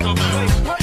Chicago.